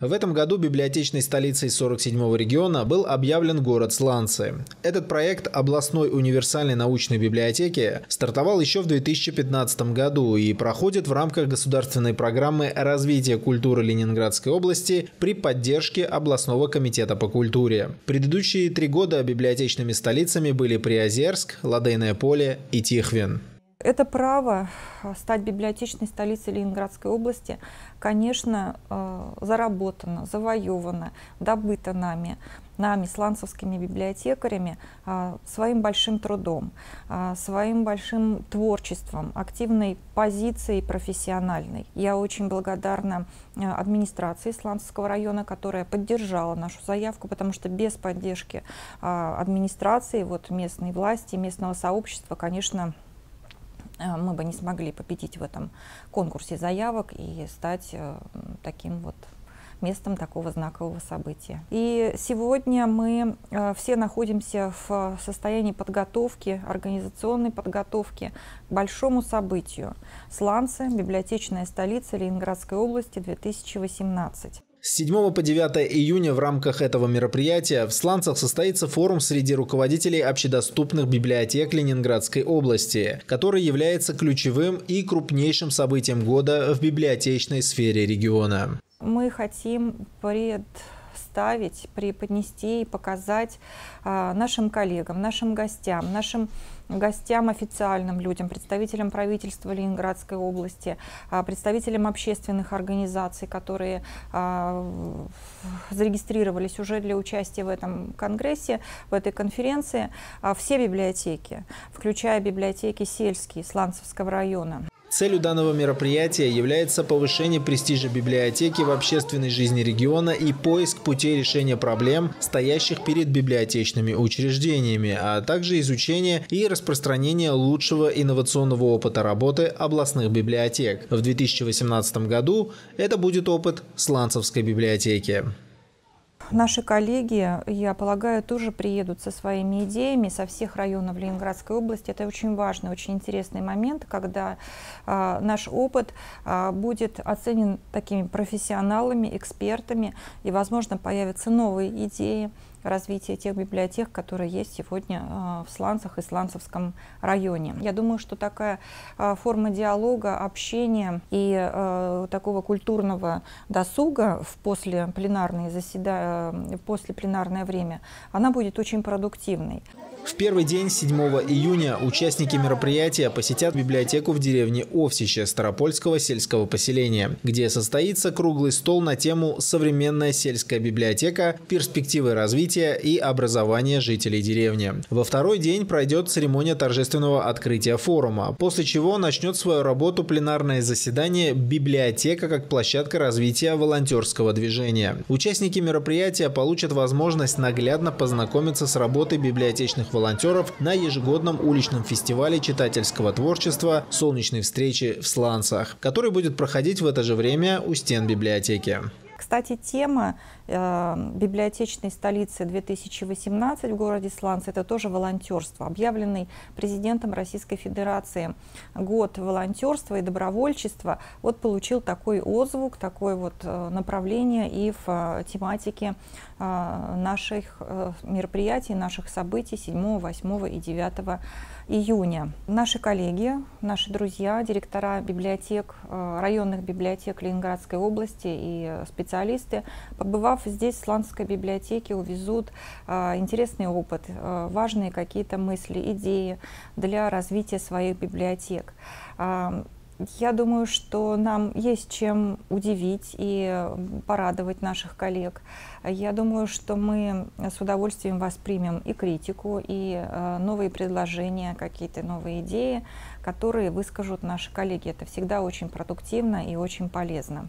В этом году библиотечной столицей 47-го региона был объявлен город Сланцы. Этот проект областной универсальной научной библиотеки стартовал еще в 2015 году и проходит в рамках государственной программы развития культуры Ленинградской области при поддержке областного комитета по культуре. Предыдущие три года библиотечными столицами были Приозерск, Ладейное поле и Тихвин. Это право э, стать библиотечной столицей Ленинградской области, конечно, э, заработано, завоевано, добыто нами, нами, сланцевскими библиотекарями, э, своим большим трудом, своим большим творчеством, активной позицией профессиональной. Я очень благодарна администрации Сланцевского района, которая поддержала нашу заявку, потому что без поддержки администрации, вот местной власти, местного сообщества, конечно, мы бы не смогли победить в этом конкурсе заявок и стать э, таким вот местом такого знакового события. И сегодня мы э, все находимся в состоянии подготовки, организационной подготовки к большому событию. Сланцы, библиотечная столица Ленинградской области 2018. С 7 по 9 июня в рамках этого мероприятия в Сланцах состоится форум среди руководителей общедоступных библиотек Ленинградской области, который является ключевым и крупнейшим событием года в библиотечной сфере региона. Мы хотим представить, преподнести и показать а, нашим коллегам, нашим гостям, нашим гостям, официальным людям, представителям правительства Ленинградской области, а, представителям общественных организаций, которые а, зарегистрировались уже для участия в этом конгрессе, в этой конференции, все библиотеки, включая библиотеки сельские Сланцевского района. Целью данного мероприятия является повышение престижа библиотеки в общественной жизни региона и поиск путей решения проблем, стоящих перед библиотечными учреждениями, а также изучение и распространение лучшего инновационного опыта работы областных библиотек. В 2018 году это будет опыт Сланцевской библиотеки. Наши коллеги, я полагаю, тоже приедут со своими идеями со всех районов Ленинградской области. Это очень важный, очень интересный момент, когда а, наш опыт а, будет оценен такими профессионалами, экспертами, и, возможно, появятся новые идеи развития тех библиотек, которые есть сегодня а, в Сланцах и Сланцевском районе. Я думаю, что такая а, форма диалога, общения и а, такого культурного досуга в послепленарное, заседа... в послепленарное время, она будет очень продуктивной. В первый день, 7 июня, участники мероприятия посетят библиотеку в деревне Овсище Старопольского сельского поселения, где состоится круглый стол на тему «Современная сельская библиотека. Перспективы развития и образования жителей деревни». Во второй день пройдет церемония торжественного открытия форума, после чего начнет свою работу пленарное заседание «Библиотека как площадка развития волонтерского движения». Участники мероприятия получат возможность наглядно познакомиться с работой библиотечных волонтеров на ежегодном уличном фестивале читательского творчества «Солнечные встречи в Сланцах», который будет проходить в это же время у стен библиотеки. Кстати, тема э, библиотечной столицы 2018 в городе Сланц – это тоже волонтерство. Объявленный президентом Российской Федерации год волонтерства и добровольчества вот получил такой отзвук, такое вот э, направление и в э, тематике э, наших э, мероприятий, наших событий 7, 8 и 9 июня. Наши коллеги, наши друзья, директора библиотек, э, районных библиотек Ленинградской области и специалисты, побывав здесь, в Сланской библиотеке, увезут э, интересный опыт, э, важные какие-то мысли, идеи для развития своих библиотек. Я думаю, что нам есть чем удивить и порадовать наших коллег. Я думаю, что мы с удовольствием воспримем и критику, и э, новые предложения, какие-то новые идеи, которые выскажут наши коллеги. Это всегда очень продуктивно и очень полезно.